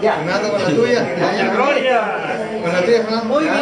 Fernando, con la tuya. Con la tuya, Fernando. Muy bien.